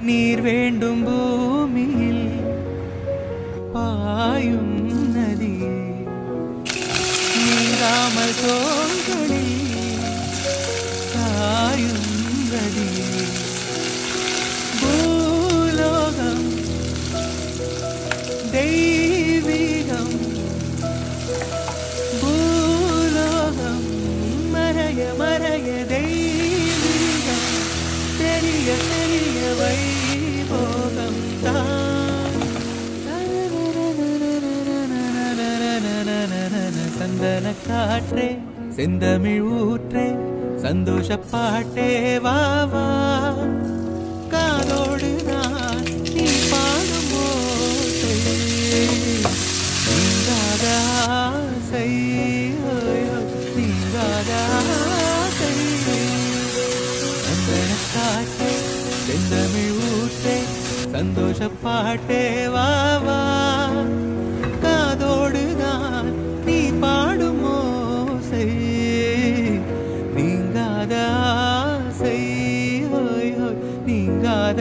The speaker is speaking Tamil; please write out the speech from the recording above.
நீர் வேண்டும் பூமியில் பாயும் நதியே நீராமல் தோள்களில் சாயும் நதியே பூலோகம் தெய்வீகம் பூலோகம் மறைய மறைய தெய்வம் சந்தன காற்றே செந்தமிழ் ஊற்றே சந்தோஷ பாட்டே வா வா. காதோடு நான் நீ பாடும் ஓசை நீங்காத ஆசை நீங்காத ஆசை. சந்தன காற்றே செந்தமிழ் ஊற்றே சந்தோஷ பாட்டே வா வா. நீங்காத ஆசை ஓய் ஓய் நீங்காத